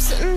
Sitting